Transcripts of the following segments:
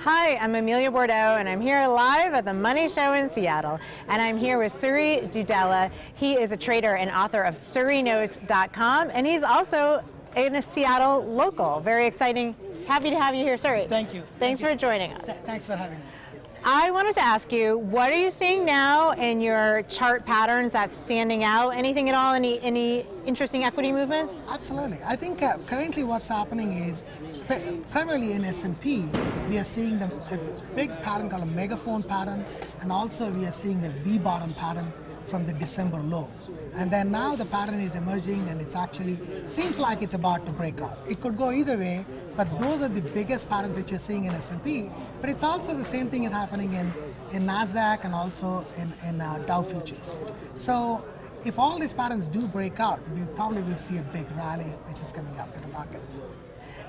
Hi, I'm Amelia Bordeaux, and I'm here live at the Money Show in Seattle. And I'm here with Suri Duddella. He is a trader and author of SuriNotes.com, and he's also in a Seattle local. Very exciting. Happy to have you here, Suri. Thank you. Thanks Thank for you. joining us. Th- thanks for having me. I wanted to ask you, what are you seeing now in your chart patterns that's standing out? Anything at all? Any any interesting equity movements? Absolutely. I think uh, currently what's happening is primarily in S&P, we are seeing the, a big pattern called a megaphone pattern, and also we are seeing a V-bottom pattern from the December low. And then now the pattern is emerging and it's actually seems like it's about to break out. It could go either way, but those are the biggest patterns which you're seeing in S&P. But it's also the same thing is happening in, in NASDAQ and also in, in uh, Dow futures. So if all these patterns do break out, we probably will see a big rally which is coming up in the markets.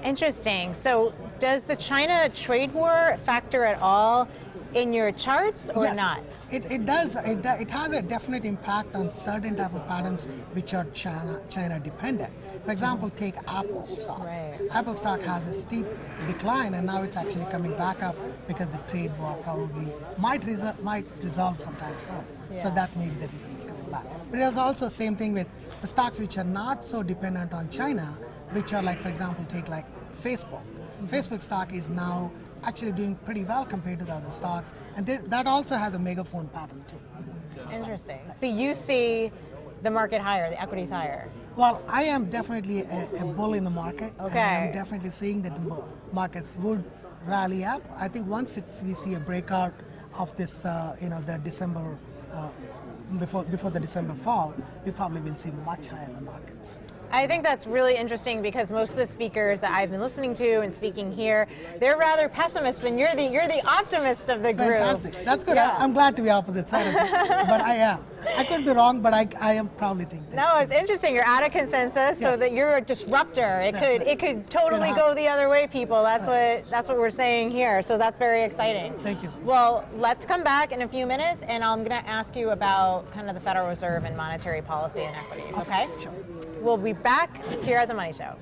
Interesting. So, does the China trade war factor at all in your charts or yes, not? It, it does. It, uh, it has a definite impact on certain type of patterns which are China China dependent. For example, take Apple stock. Right. Apple stock has a steep decline, and now it's actually coming back up because the trade war probably might resol- might resolve sometime soon. So that may be the reason it's coming back. But it was also same thing with the stocks which are not so dependent on China, which are like, for example, take like Facebook. Facebook stock is now actually doing pretty well compared to the other stocks, and they, that also has a megaphone pattern too. Interesting. So, you see the market higher, the equities higher. Well, I am definitely a, a bull in the market. And I am definitely seeing that the markets would rally up. I think once it's, we see a breakout of this, uh, you know, the December, uh, before, before the December fall, we probably will see much higher the markets. I think that's really interesting because most of the speakers that I've been listening to and speaking here, they're rather pessimists, and you're the you're the optimist of the group. Fantastic. That's good. Yeah. I, am glad to be opposite side of it, but I am. I could be wrong, but I, I am probably thinking. No, it's interesting. You're at a consensus, so that you're a disruptor. It That's could right. it could totally go the other way, people. That's what that's what we're saying here. So that's very exciting. Thank you. Well, let's come back in a few minutes, and I'm going to ask you about kind of the Federal Reserve and monetary policy and equities. Okay? Sure. We'll be back here at The Money Show.